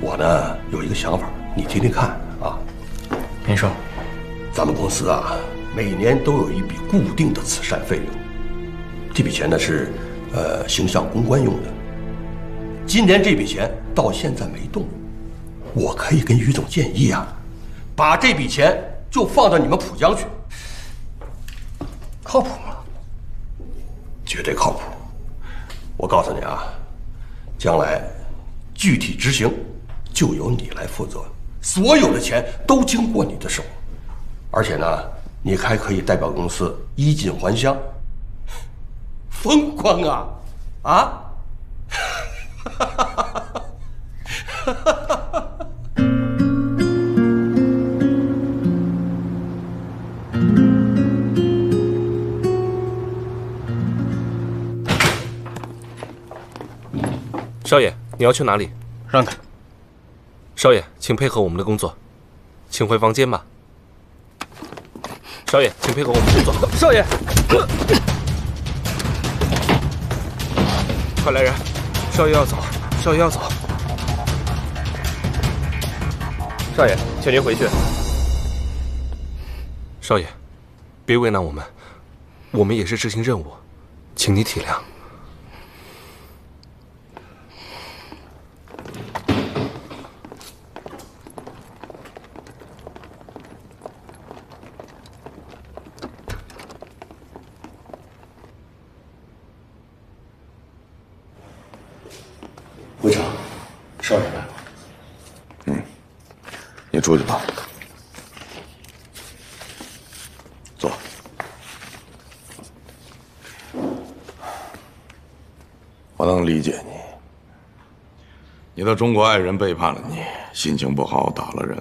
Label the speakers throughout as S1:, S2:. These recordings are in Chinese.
S1: 我呢有一个想法，你听听看啊。
S2: 您说，
S1: 咱们公司啊，每年都有一笔固定的慈善费用，这笔钱呢是呃形象公关用的。今年这笔钱到现在没动，我可以跟于总建议啊，把这笔钱就放到你们浦江去，
S2: 靠谱吗？
S1: 绝对靠谱。我告诉你啊，将来具体执行就由你来负责，所有的钱都经过你的手，而且呢，你还可以代表公司衣锦还乡，风光啊啊！
S3: 少爷，你要去哪里？
S2: 让开！
S3: 少爷，请配合我们的工作，请回房间吧。少爷，请配合我们工作。
S2: 少爷，
S3: 快来人！少爷要走，少爷要走。
S2: 少爷，请您回去。
S3: 少爷，别为难我们，我们也是执行任务，请你体谅。
S4: 会长，少爷来了。
S5: 嗯，你出去吧。坐。我能理解你，你的中国爱人背叛了你，心情不好打了人，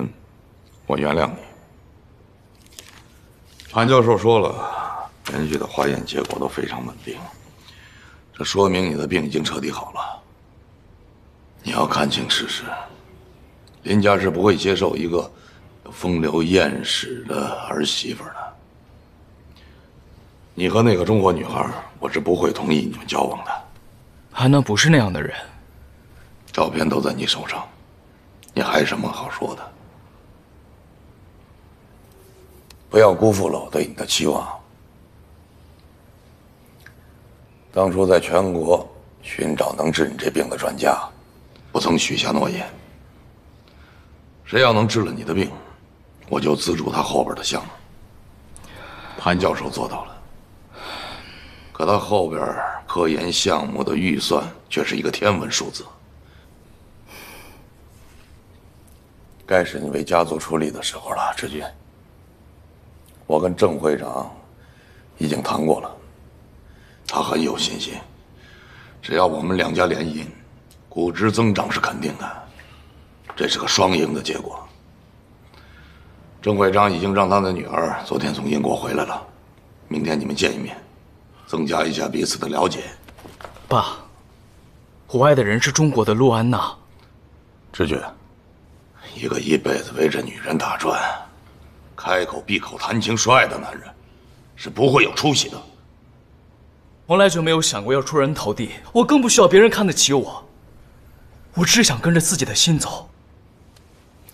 S5: 我原谅你。韩教授说了，连续的化验结果都非常稳定，这说明你的病已经彻底好了。你要看清事实，林家是不会接受一个风流艳史的儿媳妇的。你和那个中国女孩，我是不会同意你们交往的。
S2: 安娜不是那样的人，
S5: 照片都在你手上，你还有什么好说的？不要辜负了我对你的期望。当初在全国寻找能治你这病的专家。我曾许下诺言，谁要能治了你的病，我就资助他后边的项目。潘教授做到了，可他后边科研项目的预算却是一个天文数字。该是你为家族出力的时候了，志军。我跟郑会长已经谈过了，他很有信心，只要我们两家联姻。股值增长是肯定的，这是个双赢的结果。郑会长已经让他的女儿昨天从英国回来了，明天你们见一面，增加一下彼此的了解。
S2: 爸，我爱的人是中国的陆安娜。
S5: 志军，一个一辈子围着女人打转，开口闭口谈情说爱的男人，是不会有出息的。
S2: 从来就没有想过要出人头地，我更不需要别人看得起我。我只想跟着自己的心走。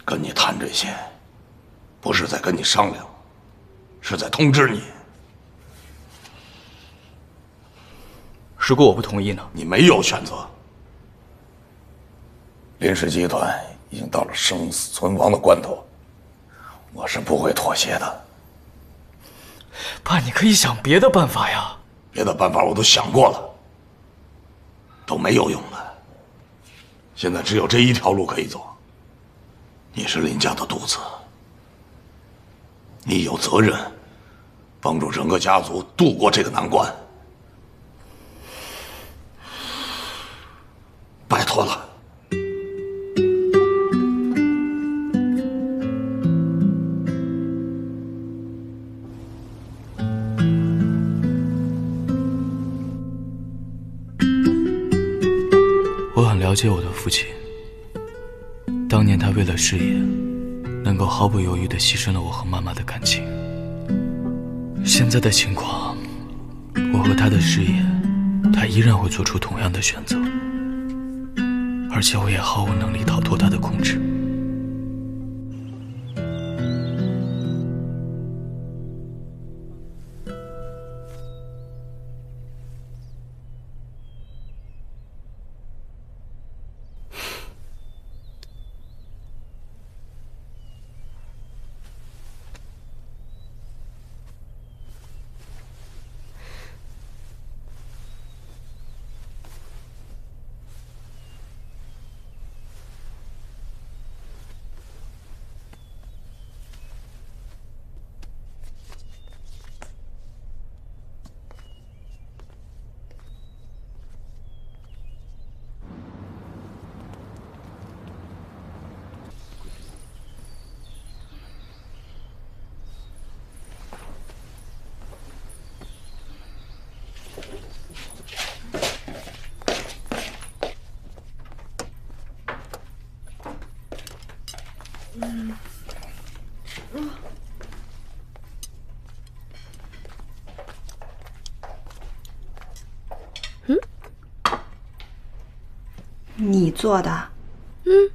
S5: 跟你谈这些，不是在跟你商量，是在通知你。
S2: 如果我不同意呢？
S5: 你没有选择。林氏集团已经到了生死存亡的关头，我是不会妥协的。
S2: 爸，你可以想别的办法呀。
S5: 别的办法我都想过了，都没有用的。现在只有这一条路可以走。你是林家的独子，你有责任帮助整个家族度过这个难关。拜托了。
S2: 了解我的父亲。当年他为了事业，能够毫不犹豫地牺牲了我和妈妈的感情。现在的情况，我和他的事业，他依然会做出同样的选择。而且我也毫无能力逃脱他的控制。
S6: 你做的？
S7: 嗯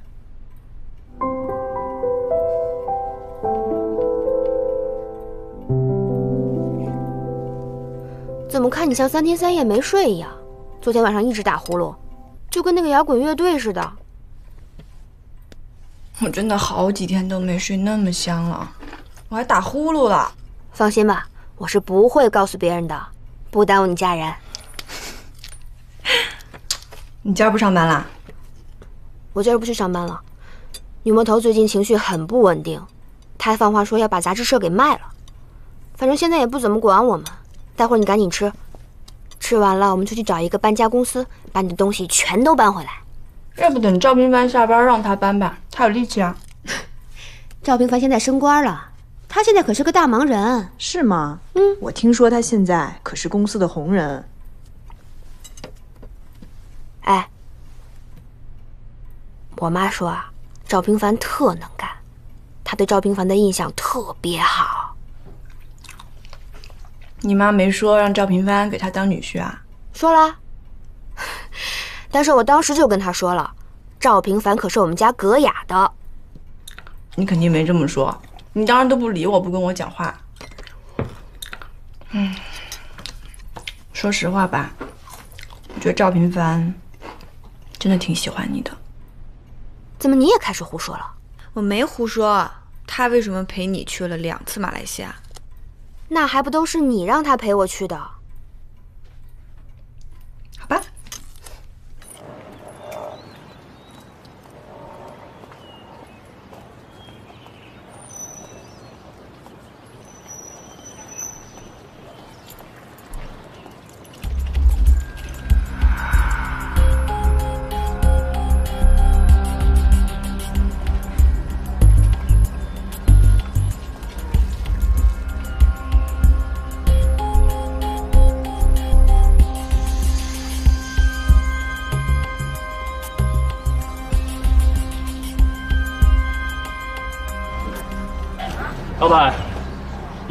S7: 怎么看你像三天三夜没睡一样？昨天晚上一直打呼噜，就跟那个摇滚乐队似的。
S6: 我真的好几天都没睡那么香了，我还打呼噜了。
S7: 放心吧，我是不会告诉别人的，不耽误你嫁人。
S6: 你今儿不上班啦？
S7: 我今儿不去上班了。女魔头最近情绪很不稳定，她还放话说要把杂志社给卖了。反正现在也不怎么管我们。待会儿你赶紧吃，吃完了我们就去找一个搬家公司，把你的东西全都搬回来。
S6: 要不等赵平凡下班让他搬吧，他有力气啊。
S7: 赵平凡现在升官了，他现在可是个大忙人。
S8: 是吗？嗯，我听说他现在可是公司的红人。
S7: 哎，我妈说啊，赵平凡特能干，她对赵平凡的印象特别好。
S6: 你妈没说让赵平凡给她当女婿啊？
S7: 说了，但是我当时就跟她说了，赵平凡可是我们家格雅的。
S6: 你肯定没这么说，你当时都不理我，不跟我讲话。嗯，说实话吧，我觉得赵平凡真的挺喜欢你的。
S7: 怎么你也开始胡说了？
S6: 我没胡说，他为什么陪你去了两次马来西亚？
S7: 那还不都是你让他陪我去的？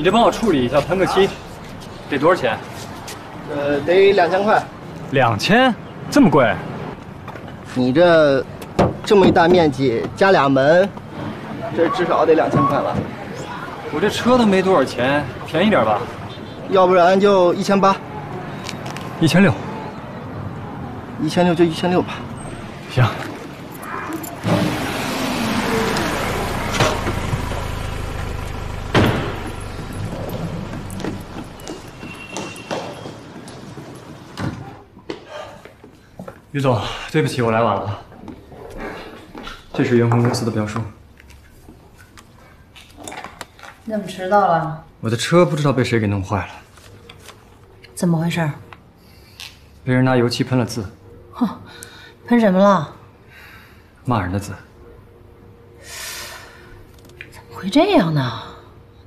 S9: 得帮我处理一下喷个漆，得多少钱？
S10: 呃，得两千块。
S9: 两千？这么贵？
S10: 你这这么一大面积，加俩门，这至少得两千块吧？
S9: 我这车都没多少钱，便宜点吧。
S10: 要不然就一千八。
S9: 一千六。
S10: 一千六就一千六吧。
S9: 行。于总，对不起，我来晚了。这是员工公司的标书。
S11: 你怎么迟到了？
S9: 我的车不知道被谁给弄坏了。
S11: 怎么回事？
S9: 被人拿油漆喷了字。
S11: 哼，喷什么了？
S9: 骂人的字。
S11: 怎么会这样呢？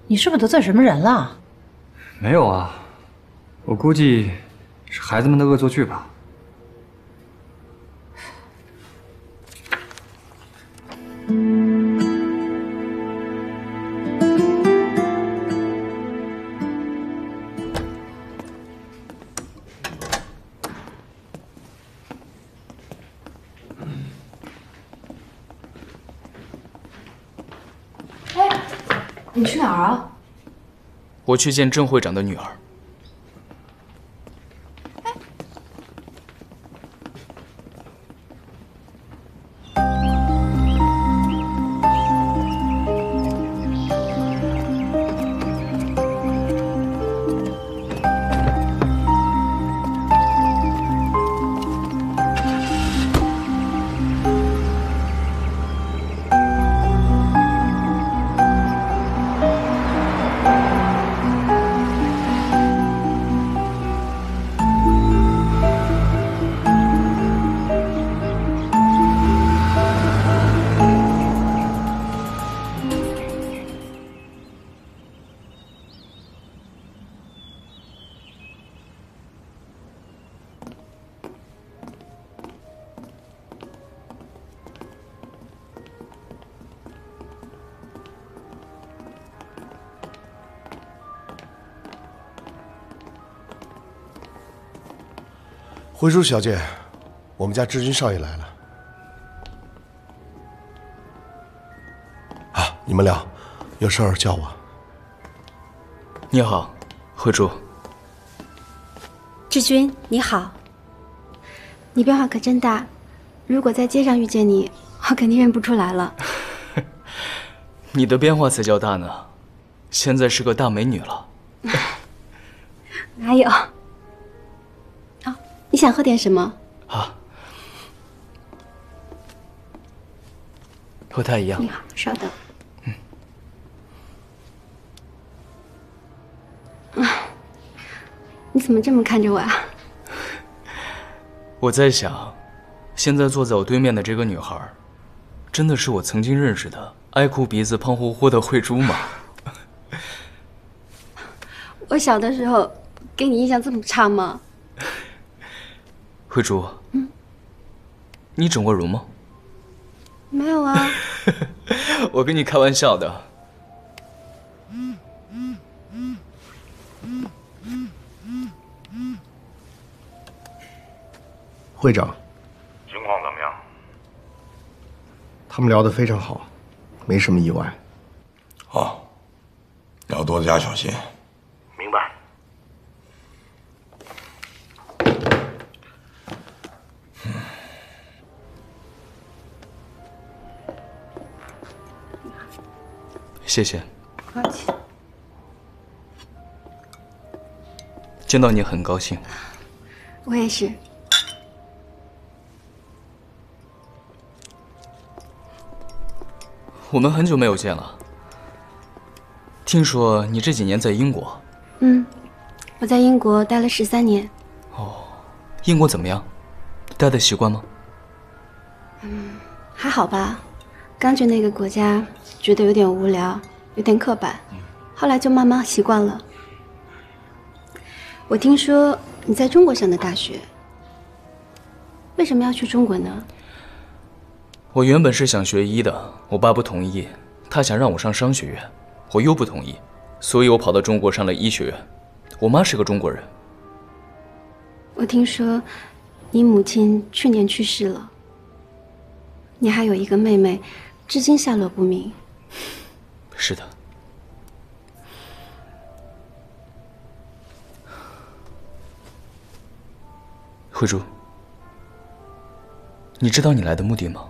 S11: 你是不是得罪什么人了？
S9: 没有啊，我估计是孩子们的恶作剧吧。
S2: 我去见郑会长的女儿。
S12: 慧珠小姐，我们家知军少爷来了。啊，你们聊有事儿叫我。
S2: 你好，慧珠。
S13: 志军，你好。你变化可真大，如果在街上遇见你，我肯定认不出来了。
S2: 你的变化才叫大呢，现在是个大美女了。
S13: 哪有？你想喝点什么？
S2: 啊，和他一样。
S13: 你好，稍等。嗯。啊你怎么这么看着我啊？
S2: 我在想，现在坐在我对面的这个女孩，真的是我曾经认识的爱哭鼻子、胖乎乎的慧珠吗？
S13: 我小的时候给你印象这么差吗？
S2: 慧珠，嗯，你整过容吗？
S13: 没有啊，
S2: 我跟你开玩笑的。
S12: 会长，
S14: 情况怎么样？
S12: 他们聊得非常好，没什么意外。
S5: 好，要多加小心。
S2: 谢谢。
S13: 不客气。
S2: 见到你很高兴。
S13: 我也是。
S2: 我们很久没有见了。听说你这几年在英国？
S13: 嗯，我在英国待了十三年。
S2: 哦，英国怎么样？待的习惯吗？
S13: 嗯，还好吧。刚去那个国家，觉得有点无聊，有点刻板，后来就慢慢习惯了。我听说你在中国上的大学，为什么要去中国呢？
S2: 我原本是想学医的，我爸不同意，他想让我上商学院，我又不同意，所以我跑到中国上了医学院。我妈是个中国人。
S13: 我听说，你母亲去年去世了，你还有一个妹妹。至今下落不明。
S2: 是的，慧珠，你知道你来的目的吗？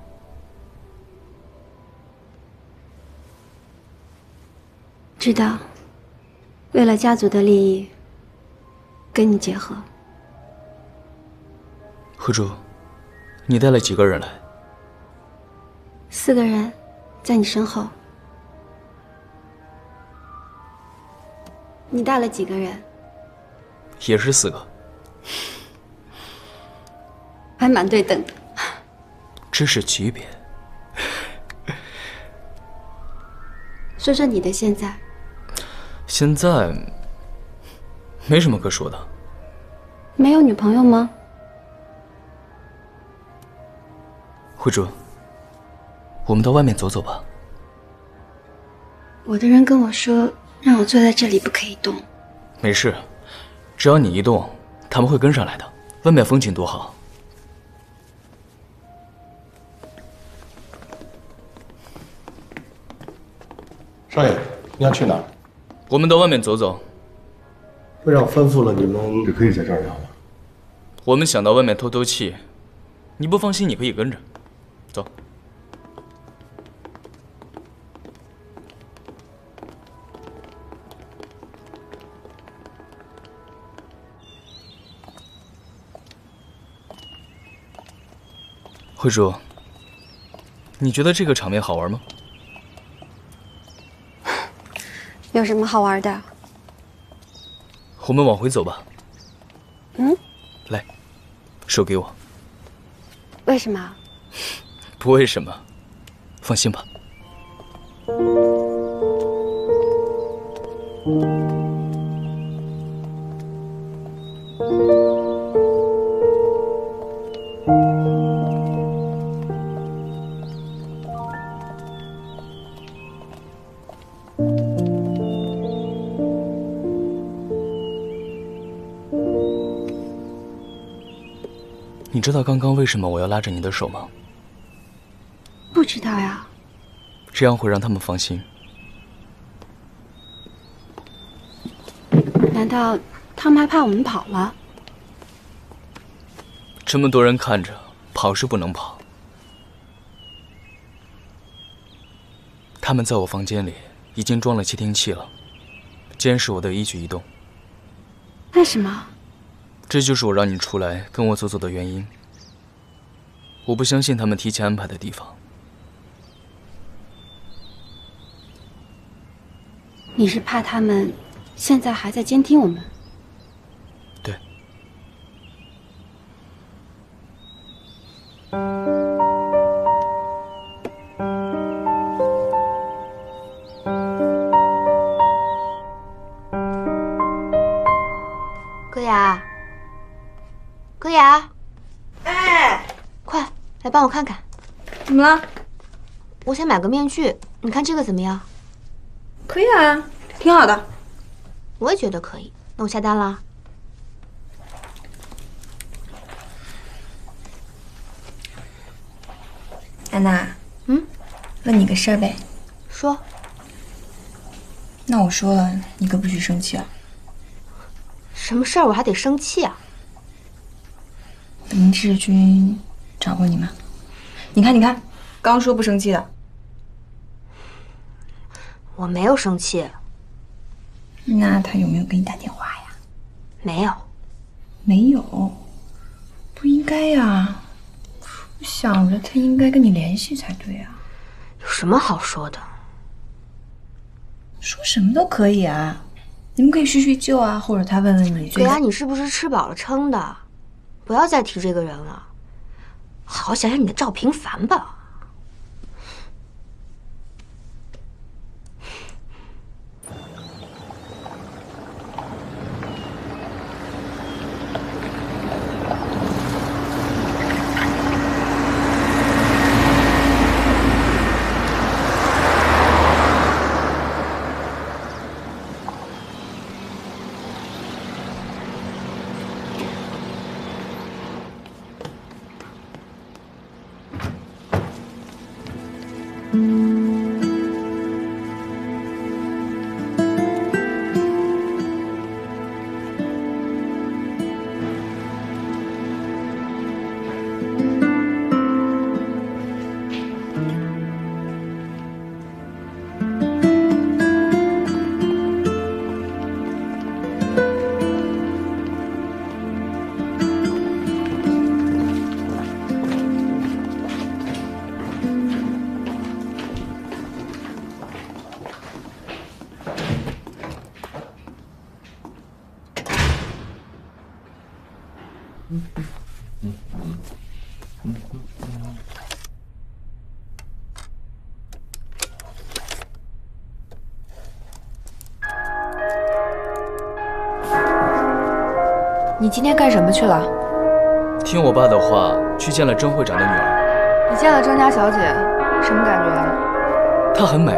S13: 知道，为了家族的利益，跟你结合。
S2: 慧珠，你带了几个人来？
S13: 四个人，在你身后。你带了几个人？
S2: 也是四个，
S13: 还蛮对等的。
S2: 知识级别。
S13: 说说你的现在。
S2: 现在没什么可说的。
S13: 没有女朋友吗？
S2: 慧珠。我们到外面走走吧。
S13: 我的人跟我说，让我坐在这里不可以动。
S2: 没事，只要你一动，他们会跟上来的。外面风景多好。
S12: 少爷，你要去哪儿？
S2: 我们到外面走走。
S12: 会长吩咐了，你们只可以在这儿聊了。
S2: 我们想到外面透透气，你不放心，你可以跟着。走。慧珠，你觉得这个场面好玩吗？
S13: 有什么好玩的？
S2: 我们往回走吧。
S13: 嗯，
S2: 来，手给我。
S13: 为什么？
S2: 不为什么，放心吧。为什么我要拉着你的手吗？
S13: 不知道呀。
S2: 这样会让他们放心。
S13: 难道他们还怕我们跑了？
S2: 这么多人看着，跑是不能跑。他们在我房间里已经装了窃听器了，监视我的一举一动。
S13: 为什么？
S2: 这就是我让你出来跟我走走的原因。我不相信他们提前安排的地方。
S13: 你是怕他们现在还在监听我们？
S7: 帮我看看，
S15: 怎么了？
S7: 我想买个面具，你看这个怎么样？
S15: 可以啊，挺好的。
S7: 我也觉得可以，那我下单了。
S15: 安娜，
S7: 嗯，
S15: 问你个事儿呗。
S7: 说。
S15: 那我说了，你可不许生气啊。
S7: 什么事儿我还得生气啊？
S15: 林志军找过你吗？你看，你看，刚说不生气的。
S7: 我没有生气。
S15: 那他有没有给你打电话呀？
S7: 没有。
S15: 没有？不应该呀。我想着他应该跟你联系才对啊。
S7: 有什么好说的？
S15: 说什么都可以啊。你们可以叙叙旧啊，或者他问问你。
S7: 对啊，你是不是吃饱了撑的？不要再提这个人了。好好想想你的赵平凡吧。
S15: 你今天干什么去了？
S2: 听我爸的话，去见了甄会长的女儿。
S15: 你见了甄家小姐，什么感觉？
S2: 她很美，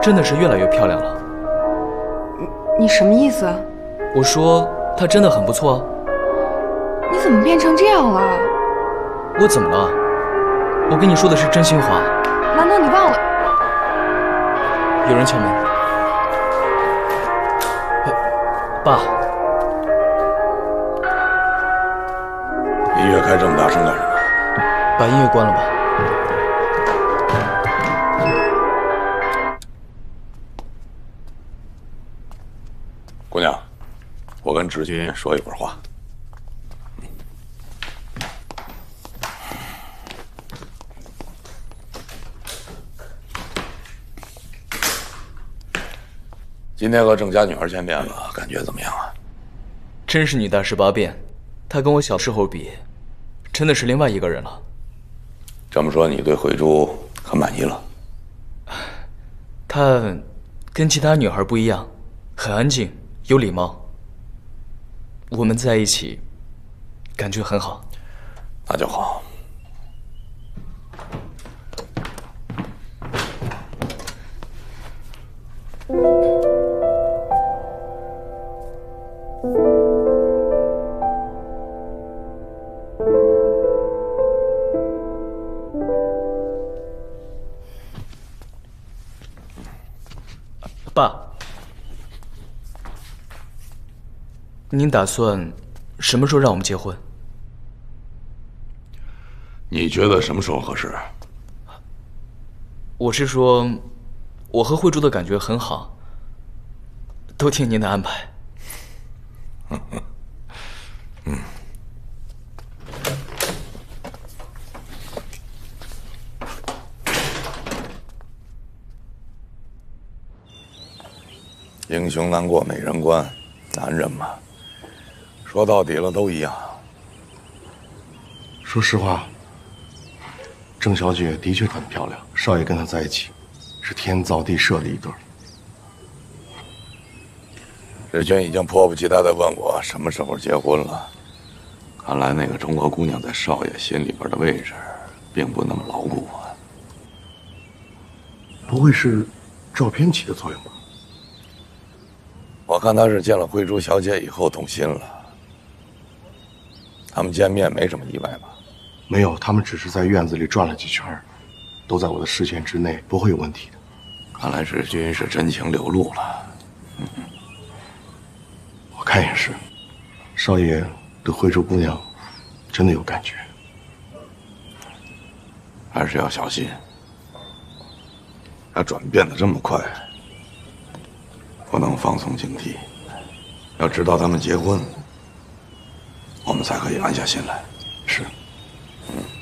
S2: 真的是越来越漂亮了。
S15: 你什么意思？
S2: 我说她真的很不错，
S15: 你怎么变成这样了？
S2: 我怎么了？我跟你说的是真心话，
S15: 难道你忘了？
S2: 有人敲门，爸。
S5: 音乐开这么大声干什么？
S2: 把音乐关了吧。
S5: 姑娘，我跟志军说一会儿话。今天和郑家女儿见面了，感觉怎么样啊？
S2: 真是女大十八变，她跟我小时候比，真的是另外一个人了。
S5: 这么说，你对慧珠很满意了？
S2: 她跟其他女孩不一样，很安静，有礼貌。我们在一起，感觉很好。
S5: 那就好。
S2: 您打算什么时候让我们结婚？
S5: 你觉得什么时候合适？
S2: 我是说，我和慧珠的感觉很好，都听您的安排。
S5: 嗯，英雄难过美人关，男人嘛，说到底了都一样。
S12: 说实话，郑小姐的确很漂亮，少爷跟她在一起，是天造地设的一对儿。
S5: 志军已经迫不及待地问我什么时候结婚了。看来那个中国姑娘在少爷心里边的位置，并不那么牢固啊。
S12: 不会是照片起的作用吧？
S5: 我看他是见了慧珠小姐以后动心了。他们见面没什么意外吧？
S12: 没有，他们只是在院子里转了几圈，都在我的视线之内，不会有问题的。
S5: 看来志军是真情流露了。嗯，
S12: 我看也是，少爷对慧珠姑娘真的有感觉，
S5: 还是要小心。他转变的这么快，不能放松警惕。要知道他们结婚，我们才可以安下心来。
S12: 是。
S5: 嗯。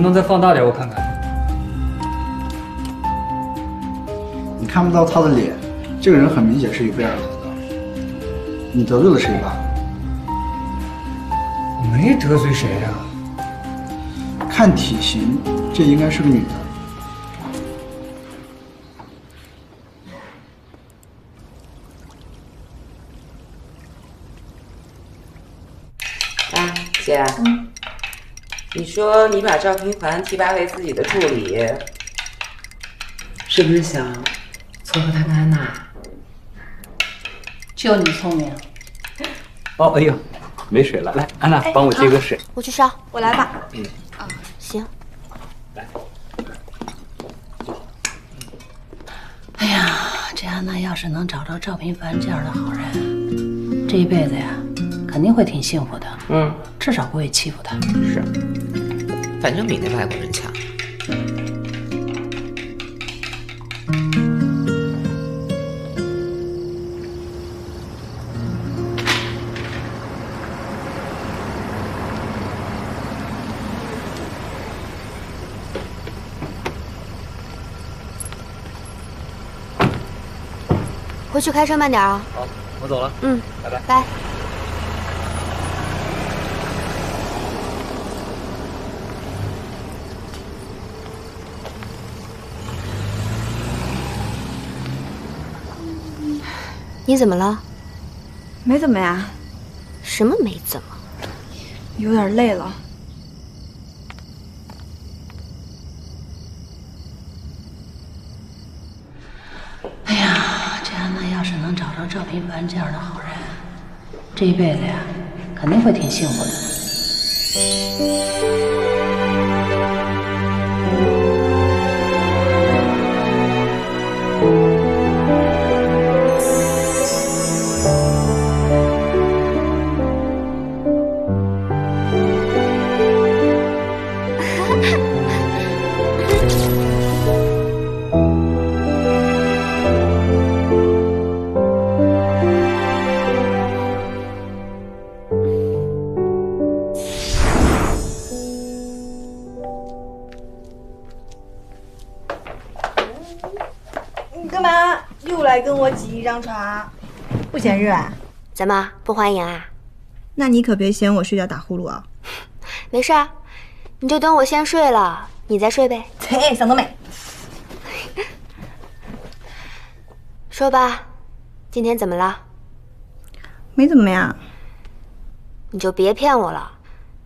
S9: 不能再放大点，我看看？
S16: 你看不到他的脸，这个人很明显是有备而来的。你得罪了谁吧？
S9: 我没得罪谁呀、
S16: 看体型，这应该是个女的。
S17: 说你把赵平凡提拔为自己的助理，是不是想撮合他跟安娜？
S11: 就你聪明。
S18: 哦，哎呦，没水了，来，安娜帮我接个水。
S7: 我去烧，
S15: 我来吧。
S18: 嗯，
S7: 行。
S11: 来哎呀，这安娜要是能找到赵平凡这样的好人，这一辈子呀，肯定会挺幸福的。
S17: 嗯，
S11: 至少不会欺负他。
S17: 是，反正比那外国人强。
S7: 回去开车慢点啊。
S2: 好我走了。
S7: 嗯
S2: 拜拜。
S7: 拜。你怎么了？
S15: 没怎么呀。
S7: 什么没怎么？
S15: 有点累了。
S11: 哎呀，这安娜要是能找着赵平凡这样的好人，这一辈子呀，肯定会挺幸福的。
S6: 嫌热啊？
S7: 怎么不欢迎啊？
S6: 那你可别嫌我睡觉打呼噜啊！
S7: 没事啊，你就等我先睡了，你再睡呗。
S6: 嘿，想得美！
S7: 说吧，今天怎么了？
S6: 没怎么呀。
S7: 你就别骗我了。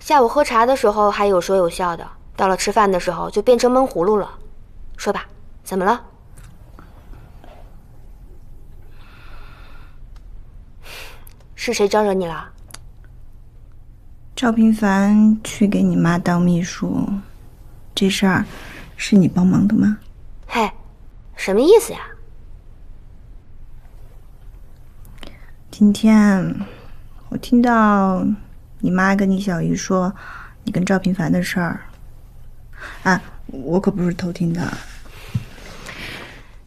S7: 下午喝茶的时候还有说有笑的，到了吃饭的时候就变成闷葫芦了。说吧，怎么了？是谁招惹你了？
S6: 赵平凡去给你妈当秘书，这事儿是你帮忙的吗？
S7: 嘿，什么意思呀？
S6: 今天我听到你妈跟你小姨说你跟赵平凡的事儿，啊，我可不是偷听的。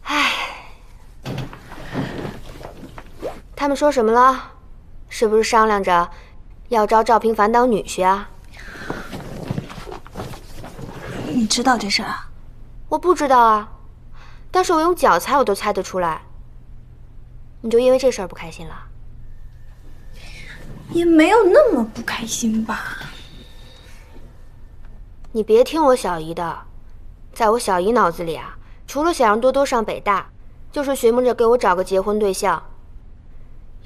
S7: 哎，他们说什么了？是不是商量着要招赵平凡当女婿啊？
S6: 你知道这事儿啊？
S7: 我不知道啊，但是我用脚猜我都猜得出来。你就因为这事儿不开心了？
S6: 也没有那么不开心吧？
S7: 你别听我小姨的，在我小姨脑子里啊，除了想让多多上北大，就是寻摸着给我找个结婚对象。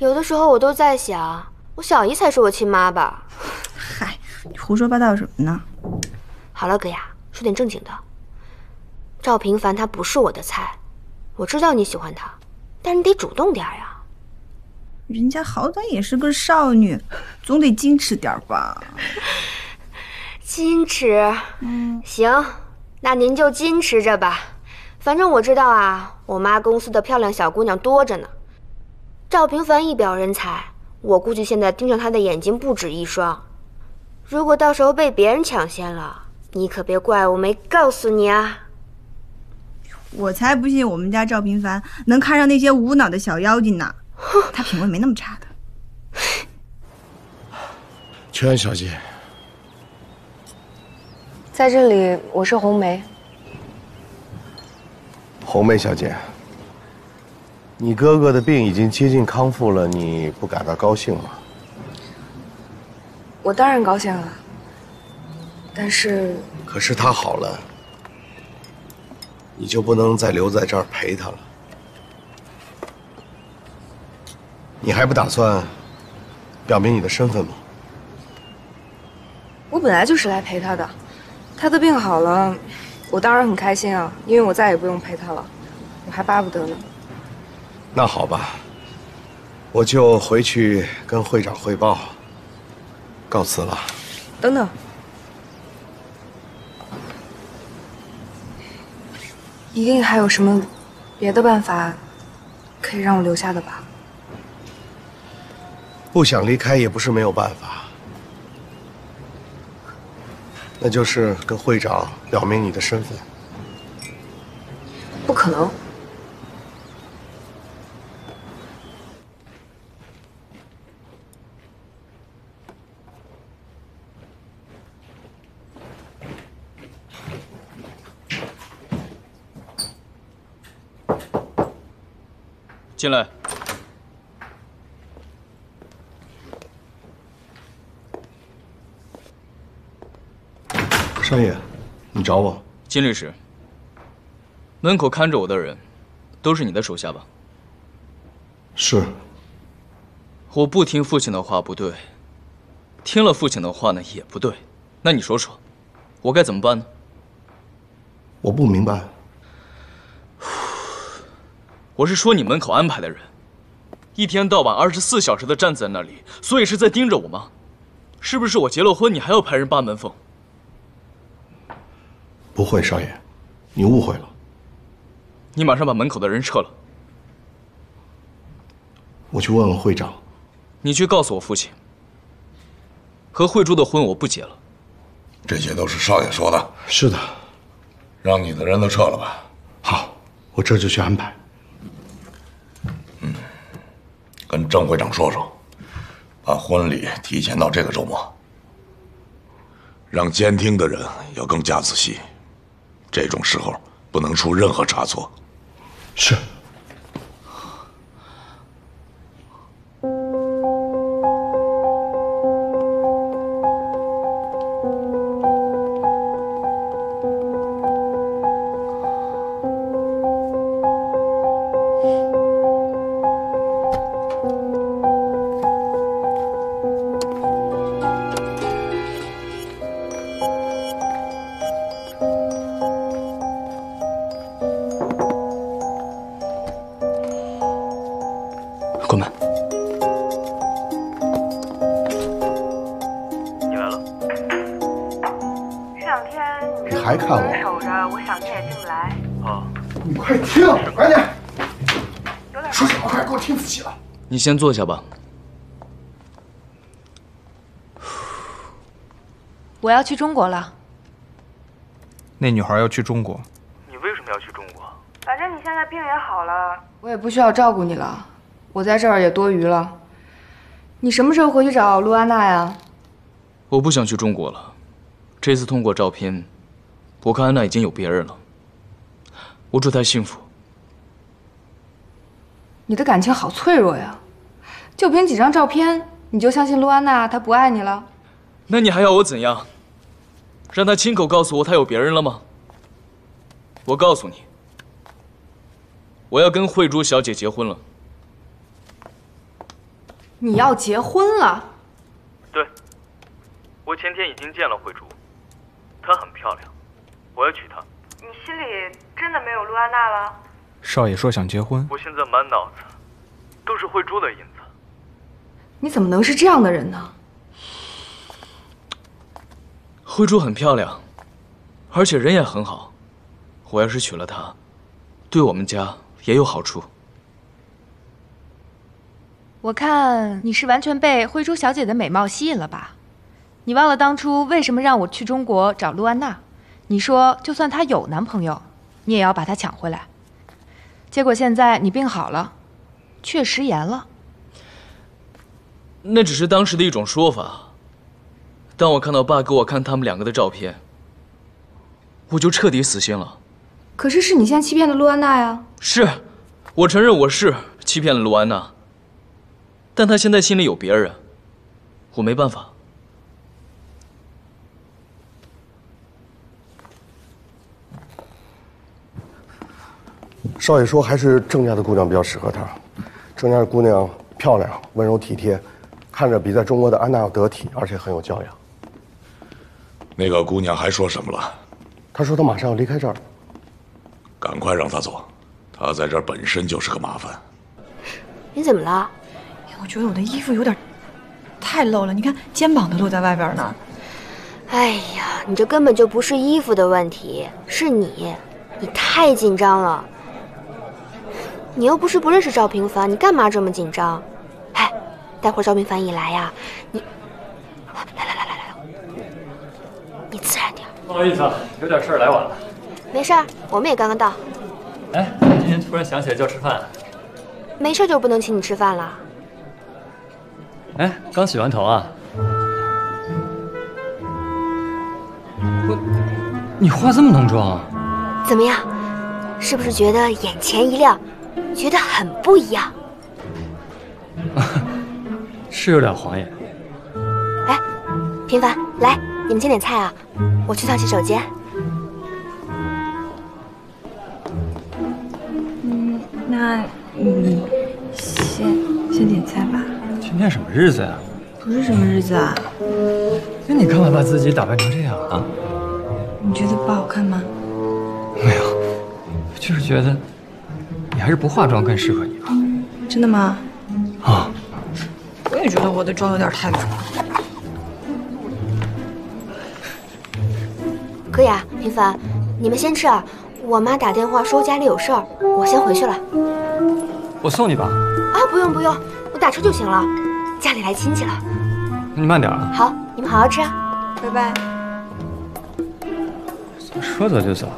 S7: 有的时候我都在想，我小姨才是我亲妈吧？
S6: 嗨，你胡说八道什么呢？
S7: 好了，哥呀，说点正经的。赵平凡他不是我的菜，我知道你喜欢他，但是你得主动点呀。
S6: 人家好歹也是个少女，总得矜持点吧？
S7: 矜持，嗯，行，那您就矜持着吧。反正我知道啊，我妈公司的漂亮小姑娘多着呢。赵平凡一表人才，我估计现在盯上他的眼睛不止一双。如果到时候被别人抢先了，你可别怪我没告诉你啊！
S6: 我才不信我们家赵平凡能看上那些无脑的小妖精呢。他品味没那么差的。
S12: 全安小姐，
S15: 在这里，我是红梅。
S12: 红梅小姐，你哥哥的病已经接近康复了，你不感到高兴吗？
S15: 我当然高兴了，但是
S12: 可是他好了，你就不能再留在这儿陪他了？你还不打算表明你的身份吗？
S15: 我本来就是来陪他的。他的病好了，我当然很开心啊，因为我再也不用陪他了。我还巴不得呢。
S12: 那好吧，我就回去跟会长汇报，告辞了。
S15: 等等，一定还有什么别的办法可以让我留下的吧？
S12: 不想离开也不是没有办法，那就是跟会长表明你的身份。
S15: 不可能。
S2: 进来。
S12: 少爷你找我。
S2: 金律师门口看着我的人都是你的手下吧？
S12: 是。
S2: 我不听父亲的话不对听了父亲的话呢也不对。那你说说我该怎么办呢？
S12: 我不明白。
S2: 我是说你门口安排的人，一天到晚二十四小时的站在那里，所以是在盯着我吗？是不是我结了婚，你还要派人扒门缝？
S12: 不会，少爷，你误会了。
S2: 你马上把门口的人撤了。
S12: 我去问问会长。
S2: 你去告诉我父亲，和慧珠的婚我不结了。
S5: 这些都是少爷说的。
S12: 是的，
S5: 让你的人都撤了吧。
S12: 好，我这就去安排。
S5: 嗯，跟郑会长说说，把婚礼提前到这个周末，让监听的人要更加仔细，这种时候不能出任何差错。
S12: 是。还看我？
S15: 守着，我想你也进不来。
S2: 啊。
S12: 你快听，快点！说什么？快给我听仔细了。
S2: 你先坐下吧。
S15: 我要去中国了。
S19: 那女孩要去中国。
S2: 你为什么要去中国？
S15: 反正你现在病也好了，我也不需要照顾你了。我在这儿也多余了。你什么时候回去找陆安娜呀？
S2: 我不想去中国了。这次通过照片，我看安娜已经有别人了。我祝她幸福。
S15: 你的感情好脆弱呀，就凭几张照片，你就相信陆安娜她不爱你了？
S2: 那你还要我怎样？让她亲口告诉我她有别人了吗？我告诉你，我要跟慧珠小姐结婚了。
S15: 你要结婚了？
S2: 对，我前天已经见了慧珠，她很漂亮，我要娶她。
S15: 你心里真的没有陆安娜了？
S19: 少爷说想结婚。
S2: 我现在满脑子都是慧珠的影子。
S15: 你怎么能是这样的人呢？
S2: 慧珠很漂亮，而且人也很好。我要是娶了她，对我们家也有好处。
S15: 我看你是完全被慧珠小姐的美貌吸引了吧？你忘了当初为什么让我去中国找陆安娜？你说就算她有男朋友，你也要把她抢回来。结果现在你病好了，却食言了。
S2: 那只是当时的一种说法。当我看到爸给我看他们两个的照片，我就彻底死心了。
S15: 可是是你先欺骗的陆安娜呀！
S2: 是，我承认我是欺骗了陆安娜。但她现在心里有别人，我没办法。
S12: 少爷说，还是郑家的姑娘比较适合他。郑家的姑娘漂亮、温柔体贴，看着比在中国的安娜要得体，而且很有教养。
S5: 那个姑娘还说什么了？
S12: 她说她马上要离开这儿，
S5: 赶快让她走。她在这儿本身就是个麻烦。
S7: 你怎么了？
S6: 我觉得我的衣服有点太露了，你看肩膀都露在外边呢。
S7: 哎呀，你这根本就不是衣服的问题，是你，你太紧张了。你又不是不认识赵平凡，你干嘛这么紧张？哎，待会儿赵平凡一来呀，你来来来来来，你自然点。
S9: 不好意思，啊，有点事儿来晚了。
S7: 没事儿，我们也刚刚到。
S9: 哎，今天突然想起来叫吃饭。
S7: 没事就不能请你吃饭了。
S9: 哎，刚洗完头啊？我，你化这么浓妆？
S7: 怎么样？是不是觉得眼前一亮，觉得很不一样？
S9: 是有点晃眼。
S7: 哎，平凡，来，你们先点菜啊，我去趟洗手间。
S6: 嗯，那你先先点菜吧。
S9: 今天什么日子呀？
S6: 不是什么日子啊？
S9: 那你干嘛把自己打扮成这样啊？
S6: 你觉得不好看吗？
S9: 没有，就是觉得你还是不化妆更适合你吧。
S6: 真的吗？
S9: 啊，
S6: 我也觉得我的妆有点太浓。
S7: 可以啊，平凡，你们先吃啊。我妈打电话说家里有事儿，我先回去了。
S9: 我送你吧。
S7: 啊，不用不用，我打车就行了。家里来亲戚了。
S9: 你慢点啊。
S7: 好，你们好好吃啊，拜拜。
S9: 说走就走，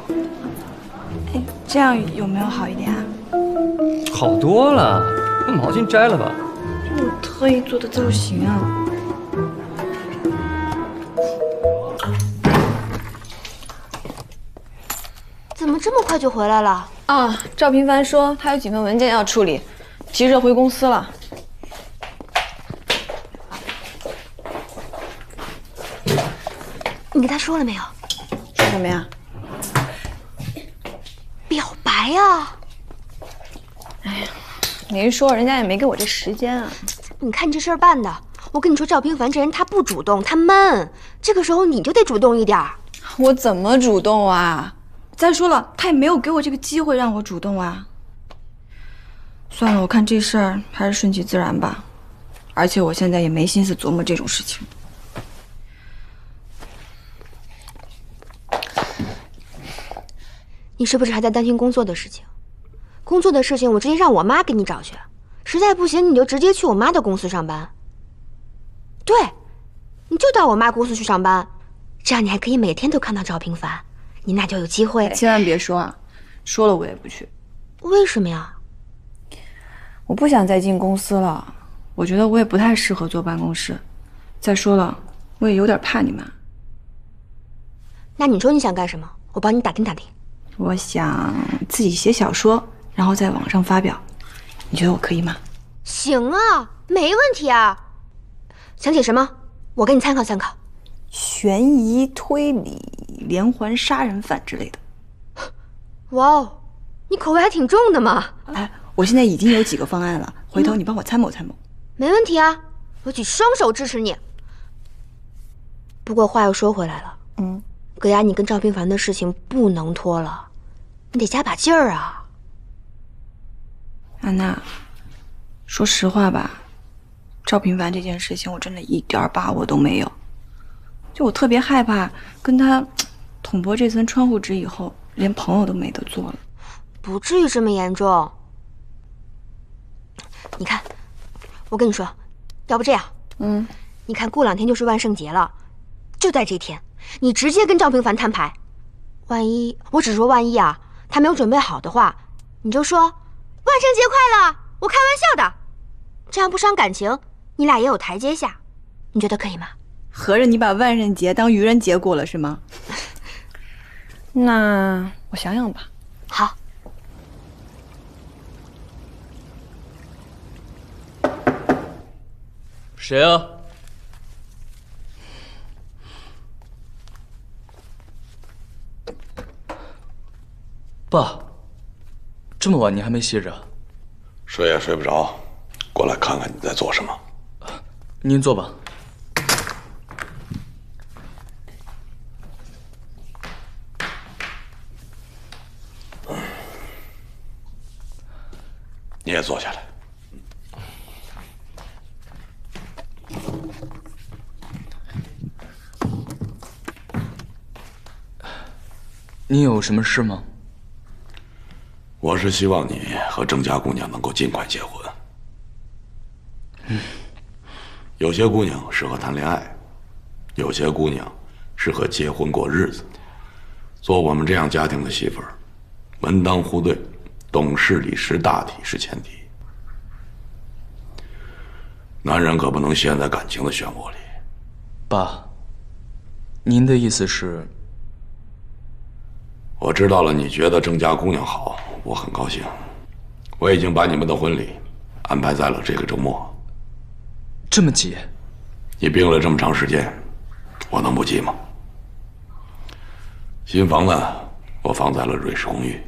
S6: 哎，这样有没有好一点啊？
S9: 好多了。把毛巾摘了吧。
S6: 我特意做的造型啊。
S7: 怎么这么快就回来了？
S6: 啊，赵平凡说他有几份文件要处理，急着回公司了。
S7: 你跟他说了没有？
S6: 说什么呀？
S7: 表白呀！
S6: 哎呀，你一说，人家也没给我这时间啊。
S7: 你看你这事儿办的，我跟你说，赵平凡这人他不主动，他闷。这个时候你就得主动一点。
S6: 我怎么主动啊？再说了，他也没有给我这个机会让我主动啊。算了，我看这事儿还是顺其自然吧。而且我现在也没心思琢磨这种事情。
S7: 你是不是还在担心工作的事情？工作的事情我直接让我妈给你找去，实在不行你就直接去我妈的公司上班。对，你就到我妈公司去上班，这样你还可以每天都看到赵平凡，你那就有机会。
S6: 千万别说啊，说了我也不去。
S7: 为什么呀？
S6: 我不想再进公司了，我觉得我也不太适合坐办公室。再说了，我也有点怕你们。
S7: 那你说你想干什么？我帮你打听打听。
S6: 我想自己写小说，然后在网上发表，你觉得我可以吗？
S7: 行啊，没问题啊。想写什么？我给你参考参考。
S6: 悬疑推理、连环杀人犯之类的。
S7: 哇哦，你口味还挺重的嘛。
S6: 哎，我现在已经有几个方案了，回头你帮我参谋参谋。
S7: 没问题啊，我举双手支持你。不过话又说回来了，
S6: 嗯。
S7: 葛雅，你跟赵平凡的事情不能拖了，你得加把劲儿啊！
S6: 安娜，说实话吧，赵平凡这件事情我真的一点把握都没有。就我特别害怕跟他捅破这层窗户纸以后，连朋友都没得做了。
S7: 不至于这么严重。你看，我跟你说，要不这样，
S6: 嗯，
S7: 你看过两天就是万圣节了，就在这天。你直接跟赵平凡摊牌，万一我只说万一啊，他没有准备好的话，你就说万圣节快乐，我开玩笑的，这样不伤感情，你俩也有台阶下，你觉得可以吗？
S6: 合着你把万圣节当愚人节过了是吗？那我想想吧。
S7: 好。
S2: 谁啊？爸，这么晚你还没歇着？
S5: 睡也睡不着，过来看看你在做什么。
S2: 您坐吧。
S5: 你也坐下来。
S2: 你有什么事吗？
S5: 我是希望你和郑家姑娘能够尽快结婚。
S2: 嗯，
S5: 有些姑娘适合谈恋爱，有些姑娘适合结婚过日子。做我们这样家庭的媳妇儿，门当户对、懂事理识大体是前提。男人可不能陷在感情的漩涡里。
S2: 爸，您的意思是？
S5: 我知道了，你觉得郑家姑娘好。我很高兴，我已经把你们的婚礼安排在了这个周末。
S2: 这么急？
S5: 你病了这么长时间，我能不急吗？新房呢，我放在了瑞士公寓。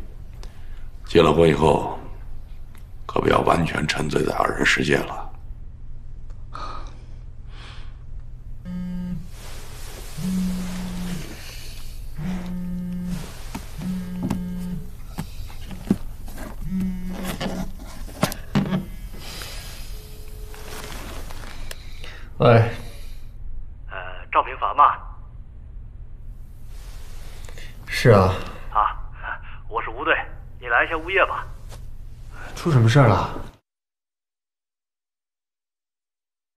S5: 结了婚以后，可不要完全沉醉在二人世界了。
S9: 喂，
S18: 呃，赵平凡吗？
S9: 是啊，
S18: 啊，我是吴队，你来一下物业吧。
S9: 出什么事儿了？